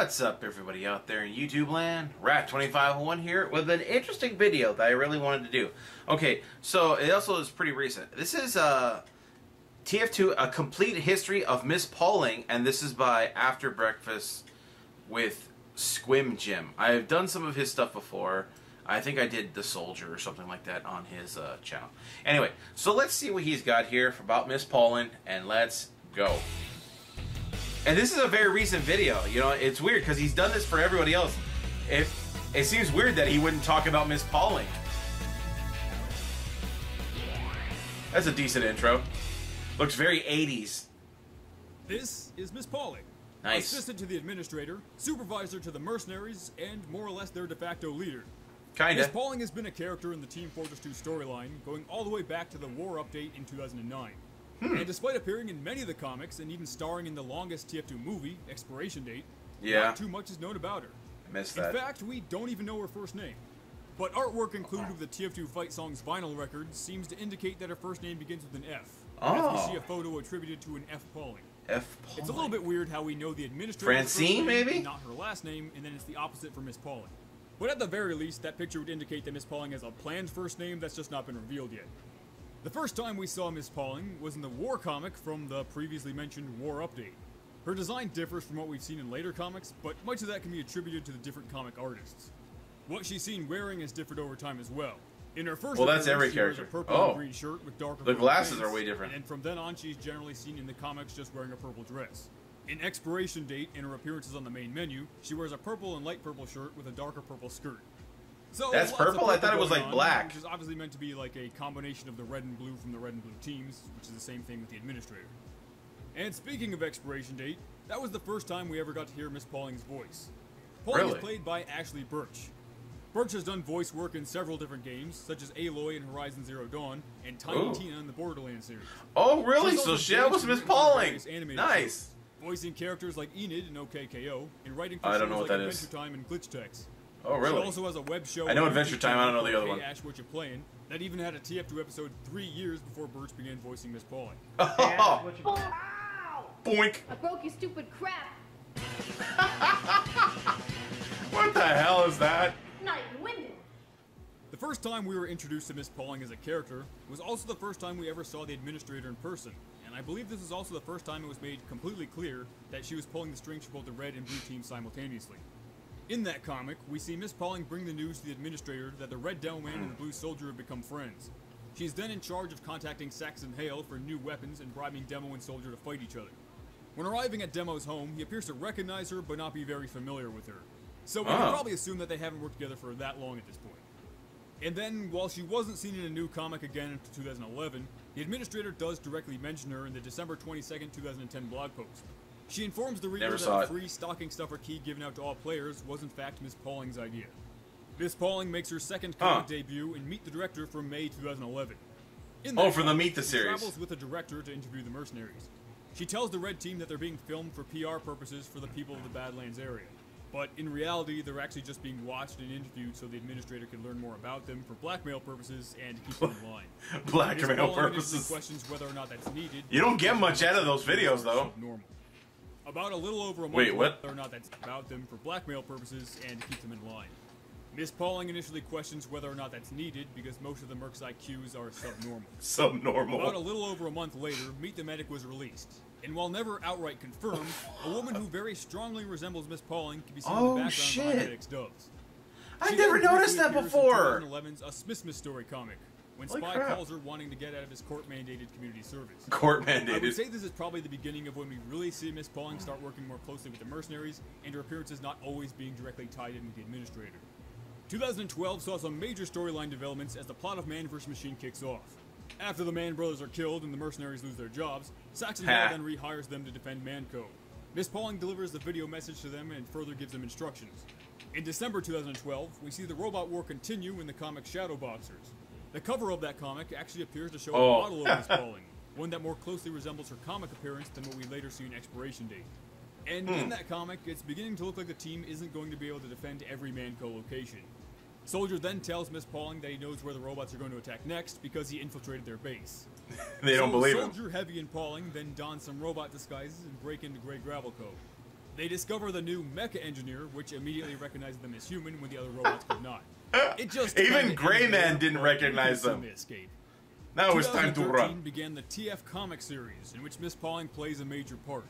What's up, everybody out there in YouTube land? Wrath2501 here with an interesting video that I really wanted to do. Okay, so it also is pretty recent. This is uh, TF2, A Complete History of Miss Pauling, and this is by After Breakfast with Squim Jim. I've done some of his stuff before. I think I did The Soldier or something like that on his uh, channel. Anyway, so let's see what he's got here for about Miss Pauling, and let's go. And this is a very recent video. You know, it's weird because he's done this for everybody else. It it seems weird that he wouldn't talk about Miss Pauling. That's a decent intro. Looks very 80s. This is Miss Pauling. Nice. Assistant to the administrator, supervisor to the mercenaries, and more or less their de facto leader. Kinda. Miss Pauling has been a character in the Team Fortress 2 storyline, going all the way back to the war update in 2009. Hmm. And despite appearing in many of the comics and even starring in the longest TF2 movie, Expiration Date, Yeah. not too much is known about her. Missed In fact, we don't even know her first name. But artwork included with the TF2 Fight Songs vinyl record seems to indicate that her first name begins with an F. Oh. As we see a photo attributed to an F. Pauling. F. Pauling. It's a little bit weird how we know the administrator. Francine, maybe? Not her last name, and then it's the opposite for Miss Pauling. But at the very least, that picture would indicate that Miss Pauling has a planned first name that's just not been revealed yet. The first time we saw Miss Pauling was in the War comic from the previously mentioned War Update. Her design differs from what we've seen in later comics, but much of that can be attributed to the different comic artists. What she's seen wearing has differed over time as well. In her first Well, that's appearance, every she wears character. a purple Oh. and green shirt with darker The glasses pants, are way different. And from then on, she's generally seen in the comics just wearing a purple dress. In Expiration Date and her appearances on the main menu, she wears a purple and light purple shirt with a darker purple skirt. So That's of purple? I thought it was, like, on, black. Which is obviously meant to be like a combination of the red and blue from the red and blue teams, which is the same thing with the administrator. And speaking of Expiration Date, that was the first time we ever got to hear Miss Pauling's voice. Pauling Really? is played by Ashly Burch. Burch has done voice work in several different games, such as Aloy in Horizon Zero Dawn and Tiny Ooh. Tina in the Borderlands series. Oh, really? So she was Miss Pauling. Nice. shows, voicing characters like Enid in OKKO, and writing for I don't shows know what like that is. Adventure Time and Glitch Techs. Oh, really? She also has a web show. I know Adventure Time, I don't know the called other Hey one. Ash, what you playing? That even had a TF2 episode three years before Burch began voicing Miss Pauling. Oh, Ow! boink. I broke your stupid crap. What the hell is that? Not even winded. The first time we were introduced to Miss Pauling as a character was also the first time we ever saw the administrator in person, and I believe this was also the first time it was made completely clear that she was pulling the strings for both the red and blue teams simultaneously. In that comic, we see Miss Pauling bring the news to the administrator that the red Demo Man and the blue soldier have become friends. She is then in charge of contacting Saxton Hale for new weapons and bribing Demo and Soldier to fight each other. When arriving at Demo's home, he appears to recognize her but not be very familiar with her. So we Oh. can ah. probably assume that they haven't worked together for that long at this point. And then, while she wasn't seen in a new comic again until 2011, the administrator does directly mention her in the December 22nd, 2010 blog post. She informs the reader that a free stocking stuffer key given out to all players was in fact Miss Pauling's idea. Miss Pauling makes her second comic Huh. debut in Meet the Director from May 2011. In Oh, for the Meet the she series. travels with the director to interview the mercenaries. She tells the red team that they're being filmed for PR purposes for the people of the Badlands area. But in reality, they're actually just being watched and interviewed so the administrator can learn more about them for blackmail purposes and to keep them in line. Blackmail purposes. questions whether or not that's needed. You don't get much out of those videos, though. Normal. About a little over a month Wait, what? whether or not that's about them for blackmail purposes and to keep them in line. Miss Pauling initially questions whether or not that's needed because most of the Merc's IQs are subnormal. Subnormal. About a little over a month later, Meet the Medic was released. And while never outright confirmed, a woman who very strongly resembles Miss Pauling can be seen Oh, in the oh, background shit. behind Medic's doves. I She never noticed that before. 2011's A Smithmas Story comic, when Holy Spy crap. calls her wanting to get out of his court-mandated community service. Court mandated? I would say this is probably the beginning of when we really see Miss Pauling start working more closely with the mercenaries, and her appearances not always being directly tied in with the administrator. 2012 saw some major storyline developments as the plot of Mann vs. Machine kicks off. After the Mann brothers are killed and the mercenaries lose their jobs, Saxton Ha. Hall then rehires them to defend Manco. Miss Pauling delivers the video message to them and further gives them instructions. In December 2012, we see the robot war continue in the comic Shadow Boxers. The cover of that comic actually appears to show Oh. a model of Miss Pauling, one that more closely resembles her comic appearance than what we later see in Expiration Date. And in hmm. that comic, it's beginning to look like the team isn't going to be able to defend every Mann Co. location. Soldier then tells Miss Pauling that he knows where the robots are going to attack next because he infiltrated their base. They don't So believe him. Soldier, Heavy, and Pauling then don some robot disguises and break into Grey Gravel Cove. They discover the new mecha engineer, which immediately recognizes them as human when the other robots could not. It just Even Gray Mann didn't recognize them. can assume they escape. Now it's time to 2013 run. began the TF comic series, in which Miss Pauling plays a major part.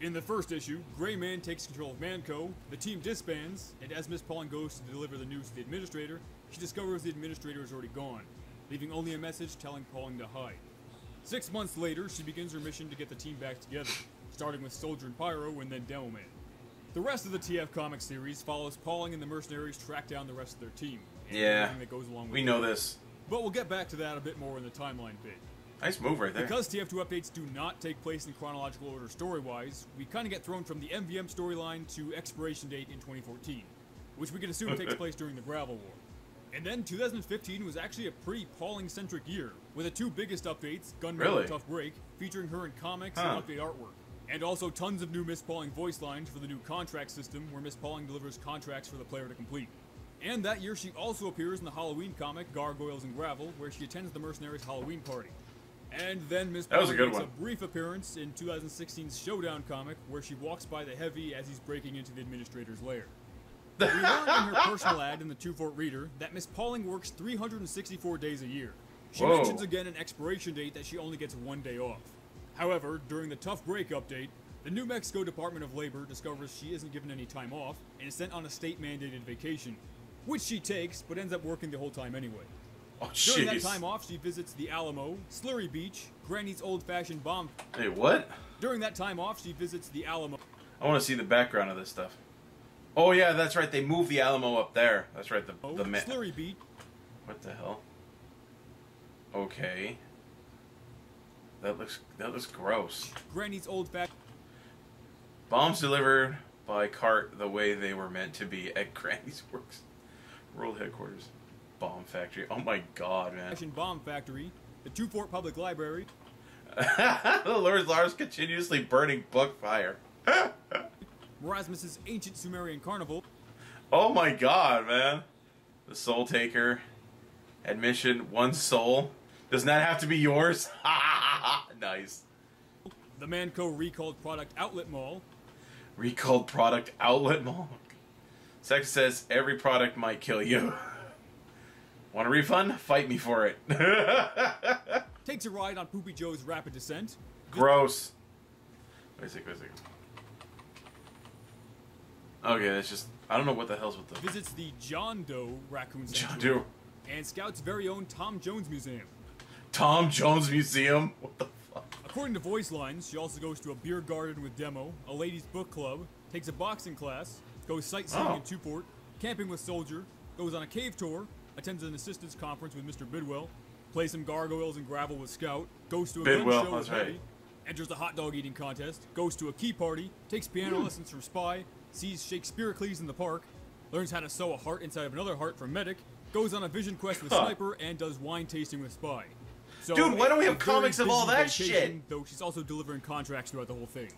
In the first issue, Gray Mann takes control of Mann Co., the team disbands, and as Miss Pauling goes to deliver the news to the administrator, she discovers the administrator is already gone, leaving only a message telling Pauling to hide. Six months later, she begins her mission to get the team back together, starting with Soldier and Pyro and then Demo Man. The rest of the TF comic series follows Pauling and the mercenaries track down the rest of their team. Yeah, that goes along We know this. But we'll get back to that a bit more in the timeline bit. Nice move right there. Because TF2 updates do not take place in chronological order story-wise, we kind of get thrown from the MVM storyline to expiration date in 2014, which we can assume takes place during the Gravel War. And then 2015 was actually a pretty Pauling-centric year, with the two biggest updates, Gun Mettle Really? and Tough Break, featuring her in comics Huh. and update artwork. And also tons of new Miss Pauling voice lines for the new contract system, where Miss Pauling delivers contracts for the player to complete. And that year, she also appears in the Halloween comic Gargoyles and Gravel, where she attends the Mercenaries' Halloween party. And then Miss That was a Pauling makes one. a brief appearance in 2016's Showdown comic, where she walks by the Heavy as he's breaking into the Administrator's lair. We learn in her personal ad in the Two Fort Reader that Miss Pauling works 364 days a year. She Whoa. mentions again an expiration date that she only gets one day off. However, during the Tough Break update, the New Mexico Department of Labor discovers she isn't given any time off and is sent on a state mandated vacation, which she takes but ends up working the whole time anyway. oh, During that time off, she visits the Alamo, Slurry Beach, Granny's old fashioned bomb. Hey, what? During that time off, she visits the Alamo, I want to see the background of this stuff. Oh yeah, that's right. They moved the Alamo up there. That's right. The the ma- Slurry Beach, What the hell? Okay. That looks that looks gross. Granny's old fashioned. Bombs delivered by cart the way they were meant to be at Granny's Works World Headquarters. Bomb factory. Oh my god, man. Bomb Factory, the Two Fort Public Library, the Lord Lars continuously burning book fire. Erasmus's Ancient Sumerian Carnival, Oh my god, man. The Soul Taker. Admission, one soul. Doesn't that have to be yours? Nice. the Mann Co. Recalled Product Outlet Mall, Recalled product outlet mall. Sex says every product might kill you. Want a refund? Fight me for it. takes a ride on Poopy Joe's Rapid Descent, Gross. Wait a second, wait a second. Okay, that's just. I don't know what the hell's with the. visits the John Doe Raccoon John Doe. and Scout's very own Tom Jones Museum. Tom Jones Museum? What the? According to Voice Lines, she also goes to a beer garden with Demo, a ladies' book club, takes a boxing class, goes sightseeing Oh. in Tuport, camping with Soldier, goes on a cave tour, attends an assistance conference with Mr. Bidwell, plays some gargoyles and gravel with Scout, goes to a Bidwell, gun show with right. Heavy, enters the hot dog eating contest, goes to a key party, takes piano Hmm. lessons from Spy, sees Shakespeare in the park, learns how to sew a heart inside of another heart from Medic, goes on a vision quest with Huh. Sniper, and does wine tasting with Spy. So, Dude, why don't we have comics of all that vacation, shit? Though she's also delivering contracts throughout the whole thing.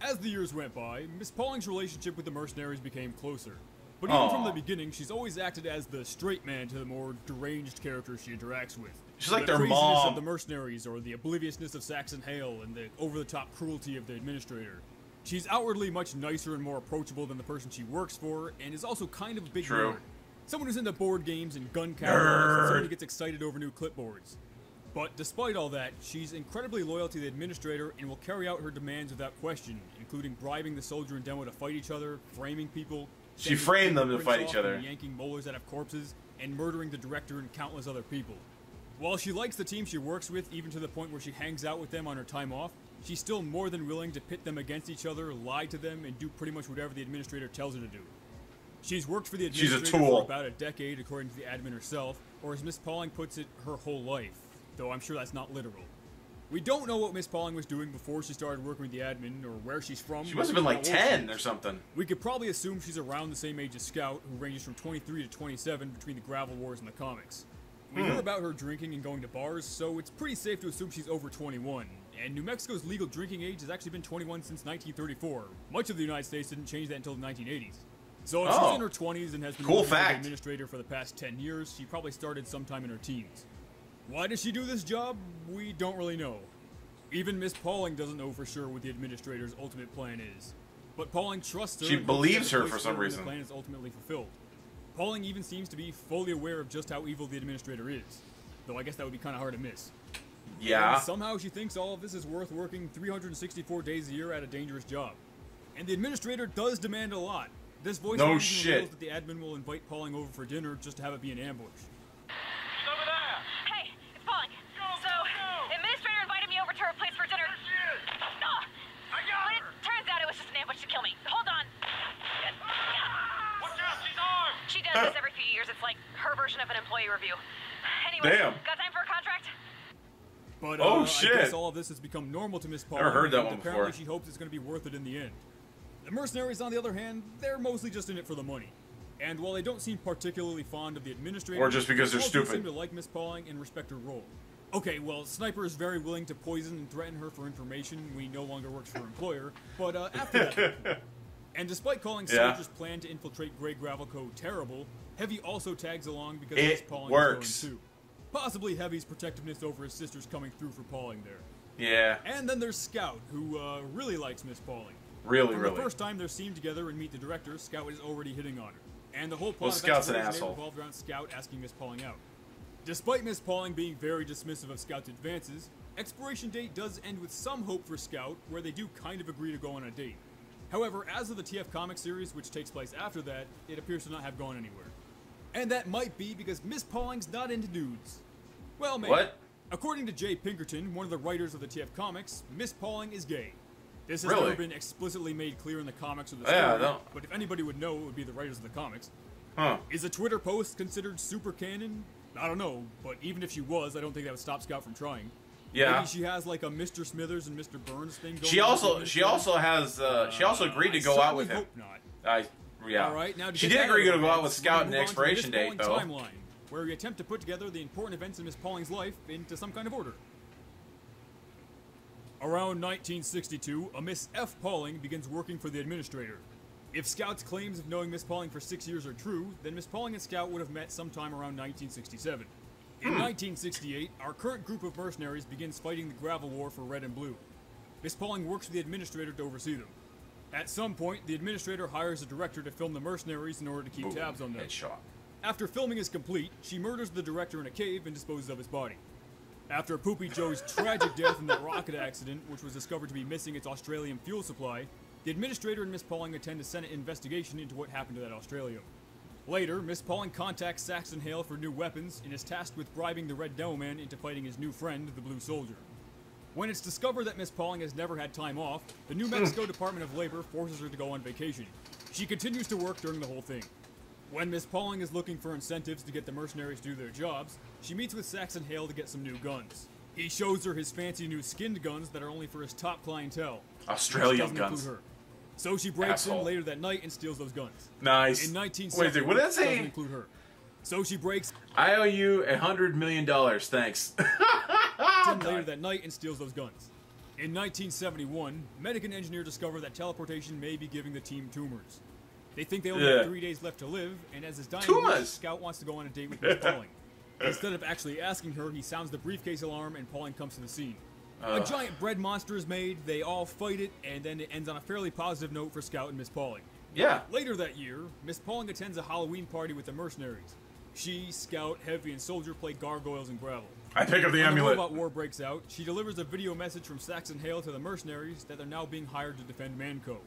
As the years went by, Miss Pauling's relationship with the mercenaries became closer. But even from the beginning, she's always acted as the straight man to the more deranged characters she interacts with. She's like the their craziness mom. of the mercenaries, or the obliviousness of Saxton Hale, and the over-the-top cruelty of the administrator. She's outwardly much nicer and more approachable than the person she works for, and is also kind of a big True. nerd. Someone who's into board games and gun catalogs, and someone who gets excited over new clipboards. But despite all that, she's incredibly loyal to the administrator and will carry out her demands without question, including bribing the soldier and demo to fight each other, framing people. She framed them to fight each other. Yanking molars out of corpses and murdering the director and countless other people. While she likes the team she works with, even to the point where she hangs out with them on her time off, she's still more than willing to pit them against each other, lie to them, and do pretty much whatever the administrator tells her to do. She's worked for the She's a administrator tool. for about a decade, according to the admin herself, or as Miss Pauling puts it, her whole life, though I'm sure that's not literal. We don't know what Miss Pauling was doing before she started working with the admin, or where she's from. She must have been like or how old she 10 or something. We could probably assume she's around the same age as Scout, who ranges from 23 to 27 between the Gravel Wars and the comics. We Hmm. hear about her drinking and going to bars, so it's pretty safe to assume she's over 21. And New Mexico's legal drinking age has actually been 21 since 1934. Much of the United States didn't change that until the 1980s. So if Oh. she's in her 20s and has been Cool an fact. administrator for the past 10 years, she probably started sometime in her teens. Why does she do this job? We don't really know. Even Miss Pauling doesn't know for sure what the administrator's ultimate plan is. But Pauling trusts her. She believes her for some reason. The plan is ultimately fulfilled. Pauling even seems to be fully aware of just how evil the administrator is, though I guess that would be kind of hard to miss. Yeah. And somehow she thinks all of this is worth working 364 days a year at a dangerous job. And the administrator does demand a lot. This voice No shit. reveals that the admin will invite Pauling over for dinner just to have it be an ambush. She's over there. Hey, it's Pauling. So, the administrator invited me over to her place for dinner. No! I got But her. it turns out it was just an ambush to kill me. Hold on. Watch out, she's armed. She does this every few years. It's like her version of an employee review. Anyway, Damn. got time for a contract? But Oh, uh, shit. I guess all of this has become normal to Miss Pauling. Never heard that one apparently before. she hopes it's going to be worth it in the end. The mercenaries, on the other hand, they're mostly just in it for the money. And while they don't seem particularly fond of the administrator, Or just because they're stupid. seem to like Miss Pauling and respect her role. Okay, well, Sniper is very willing to poison and threaten her for information when he no longer works for her employer, but uh, after that. and despite calling Yeah. Soldier's plan to infiltrate Grey Gravel Co. terrible, Heavy also tags along because It Miss Pauling works. is going too. Possibly Heavy's protectiveness over his sisters coming through for Pauling there. Yeah. And then there's Scout, who uh, really likes Miss Pauling. Really, From really. the first time they're seen together and meet the director, Scout is already hitting on her. And the whole plot Well, Scout's an asshole. revolved around Scout asking Miss Pauling out. Despite Miss Pauling being very dismissive of Scout's advances, Expiration Date does end with some hope for Scout, where they do kind of agree to go on a date. However, as of the TF comic series, which takes place after that, it appears to not have gone anywhere. And that might be because Miss Pauling's not into dudes. Well, maybe. What? According to Jay Pinkerton, one of the writers of the TF comics, Miss Pauling is gay. This has Really? never been explicitly made clear in the comics or the Yeah, story, no. but if anybody would know, it would be the writers of the comics. Huh. Is a Twitter post considered super canon? I don't know, but even if she was, I don't think that would stop Scout from trying. Yeah. Maybe she has like a Mr. Smithers and Mr. Burns thing going She also she also has uh, she also agreed to I go out certainly with him. hope not. I yeah. All right, now she did agree to go out with Scout gonna in move on to expiration date though. Timeline, where we attempt to put together the important events in Miss Pauling's life into some kind of order. Around 1962, a Miss F. Pauling begins working for the administrator. If Scout's claims of knowing Miss Pauling for six years are true, then Miss Pauling and Scout would have met sometime around 1967. In hmm. 1968, our current group of mercenaries begins fighting the gravel war for Red and Blue. Miss Pauling works with the administrator to oversee them. At some point, the administrator hires a director to film the mercenaries in order to keep Boom. tabs on them. Headshot. After filming is complete, she murders the director in a cave and disposes of his body. After Poopy Joe's tragic death in that rocket accident, which was discovered to be missing its Australium fuel supply, the administrator and Miss Pauling attend a Senate investigation into what happened to that Australium. Later, Miss Pauling contacts Saxton Hale for new weapons and is tasked with bribing the Red Demo Man into fighting his new friend, the Blue Soldier. When it's discovered that Miss Pauling has never had time off, the New Mexico Department of Labor forces her to go on vacation. She continues to work during the whole thing. When Miss Pauling is looking for incentives to get the mercenaries to do their jobs, she meets with Saxton Hale to get some new guns. He shows her his fancy new skinned guns that are only for his top clientele. Australium guns. her. So she breaks Asshole. in later that night and steals those guns. Nice. In Wait, 1970, dude, what did that which doesn't say? include her. So she breaks I owe you a hundred million dollars. Thanks. later that night and steals those guns. In 1971, Medic and engineer discover that teleportation may be giving the team tumors. They think they only Yeah. have three days left to live, and as his dying wish, Scout wants to go on a date with Miss Pauling. Instead of actually asking her, he sounds the briefcase alarm, and Pauling comes to the scene. A giant bread monster is made, they all fight it, and then it ends on a fairly positive note for Scout and Miss Pauling. yeah. Later that year, Miss Pauling attends a Halloween party with the mercenaries. She, Scout, Heavy, and Soldier play gargoyles and gravel. I pick up the When the amulet. robot war breaks out, she delivers a video message from Saxton Hale to the mercenaries that they're now being hired to defend Manco.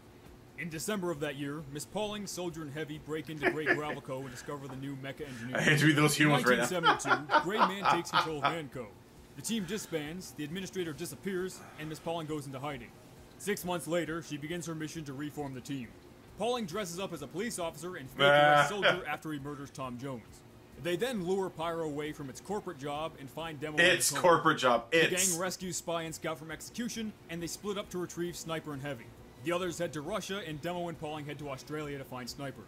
In December of that year, Miss Pauling, Soldier, and Heavy break into Grey Gravel Co. and discover the new mecha engineer. I hate to be those humans right now. 1972, Grey Mann takes control of Manco. The team disbands, the administrator disappears, and Miss Pauling goes into hiding. Six months later, she begins her mission to reform the team. Pauling dresses up as a police officer and fake arrests Soldier after he murders Tom Jones. They then lure Pyro away from its corporate job and find Demo It's corporate job. It's. The gang rescues Spy and Scout from execution, and they split up to retrieve Sniper and Heavy. The others head to Russia, and Demo and Pauling head to Australia to find Sniper.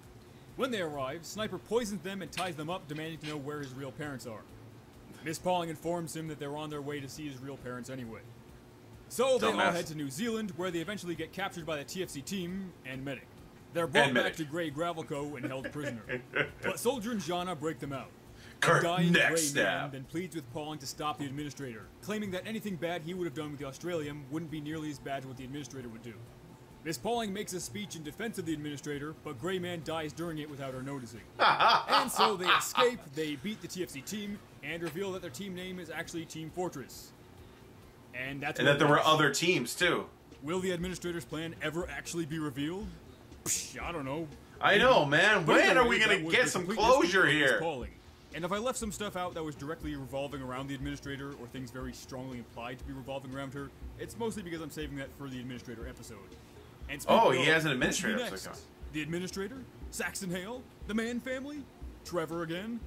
When they arrive, Sniper poisons them and ties them up, demanding to know where his real parents are. Miss Pauling informs him that they're on their way to see his real parents anyway. So they all head to New Zealand, where they eventually get captured by the TFC team and Medic. They're brought And back Medic. to Grey Gravelco and held prisoner. but Soldier and Zhanna break them out. Kurt, dying neck Grey man stab. then pleads with Pauling to stop the administrator, claiming that anything bad he would have done with the Australium wouldn't be nearly as bad as what the administrator would do. Miss Pauling makes a speech in defense of the administrator, but Gray Mann dies during it without her noticing. and so they escape, they beat the TFC team, and reveal that their team name is actually Team Fortress. And that's And that there were other teams too. Will the administrator's plan ever actually be revealed? Psh, I don't know. I know, man. But When are we gonna get some closure here? Pauling. And if I left some stuff out that was directly revolving around the administrator, or things very strongly implied to be revolving around her, it's mostly because I'm saving that for the administrator episode. And Oh, he has an who should be administrator next? The administrator? Saxton Hale? The Mann Family? Trevor again?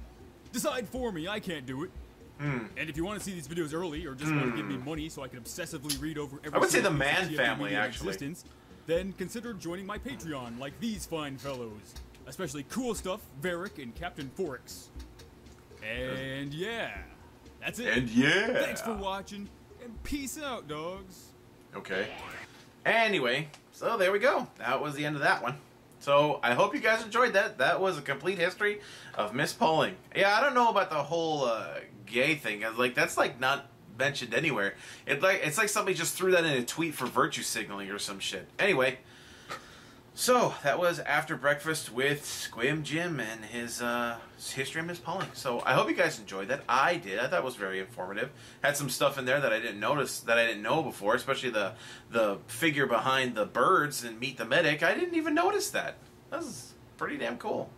Decide for me. I can't do it. Hmm. And if you want to see these videos early, or just want to give me money so I can obsessively read over every I would say the Mann Family, actually. existence, then consider joining my Patreon, like these fine fellows. Especially cool stuff, Varric and Captain Forex. And yeah, that's it. And yeah. Thanks for watching, and peace out, dogs. Okay. Anyway, so there we go. That was the end of that one. So I hope you guys enjoyed that. That was a complete history of Miss Pauling. Yeah, I don't know about the whole uh, gay thing. Like that's like not mentioned anywhere. It like it's like somebody just threw that in a tweet for virtue signaling or some shit. Anyway, so that was after breakfast with Squim Jim and his uh, history of Miss Pauling. So I hope you guys enjoyed that. I did. I thought it was very informative. Had some stuff in there that I didn't notice that I didn't know before, especially the the figure behind the birds and Meet the Medic. I didn't even notice that. That was pretty damn cool.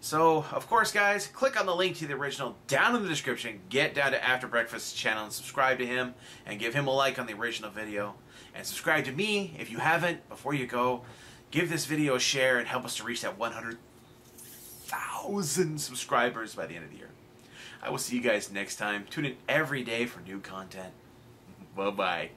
So, of course, guys, click on the link to the original down in the description. Get down to After Breakfast's channel and subscribe to him and give him a like on the original video. And subscribe to me if you haven't before you go. Give this video a share and help us to reach that 100,000 subscribers by the end of the year. I will see you guys next time. Tune in every day for new content. Bye bye.